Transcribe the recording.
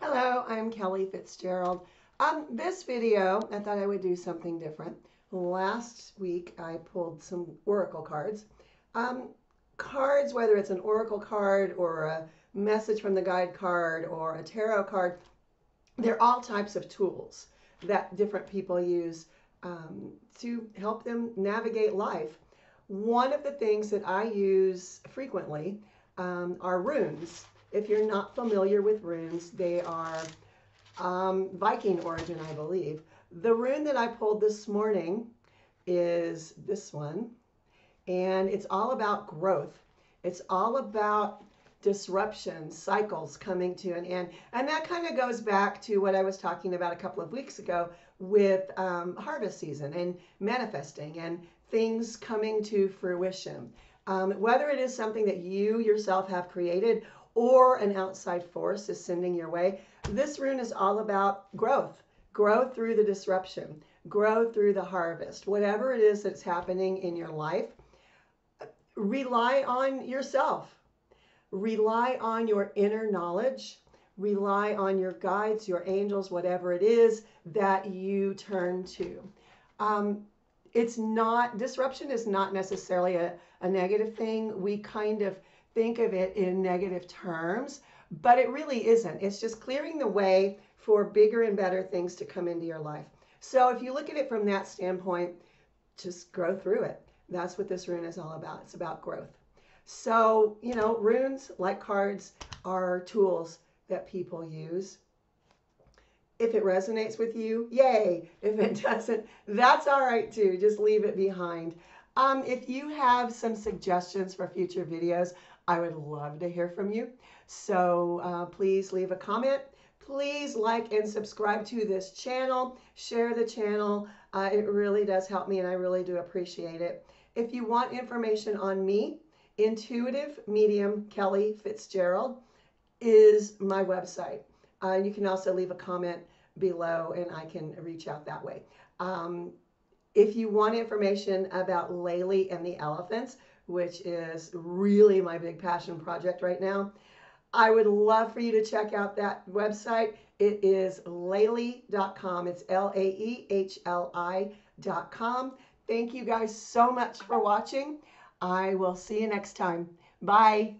Hello, I'm Kellie Fitzgerald. Um, this video, I thought I would do something different. Last week, I pulled some Oracle cards. Um, cards, whether it's an Oracle card or a message from the guide card or a tarot card, they're all types of tools that different people use um, to help them navigate life. One of the things that I use frequently um, are runes. If you're not familiar with runes, they are um, Viking origin, I believe. The rune that I pulled this morning is this one, and it's all about growth. It's all about disruption, cycles coming to an end. And that kind of goes back to what I was talking about a couple of weeks ago with um, harvest season and manifesting and things coming to fruition. Um, whether it is something that you yourself have created or an outside force is sending your way, this rune is all about growth. Grow through the disruption, grow through the harvest. Whatever it is that's happening in your life, rely on yourself. Rely on your inner knowledge. Rely on your guides, your angels, whatever it is that you turn to. Um, it's not, disruption is not necessarily a, a negative thing. We kind of think of it in negative terms, but it really isn't. It's just clearing the way for bigger and better things to come into your life. So if you look at it from that standpoint, just grow through it. That's what this rune is all about. It's about growth. So, you know, runes, like cards, are tools that people use. If it resonates with you, yay. If it doesn't, that's all right too. Just leave it behind. Um, if you have some suggestions for future videos, I would love to hear from you. So uh, please leave a comment. Please like and subscribe to this channel. Share the channel. Uh, it really does help me and I really do appreciate it. If you want information on me, Intuitive Medium Kellie Fitzgerald is my website. Uh, you can also leave a comment below and I can reach out that way. Um, if you want information about Laehli and the elephants, which is really my big passion project right now, I would love for you to check out that website. It is laehli.com. It's L A E H L I.com. Thank you guys so much for watching. I will see you next time. Bye.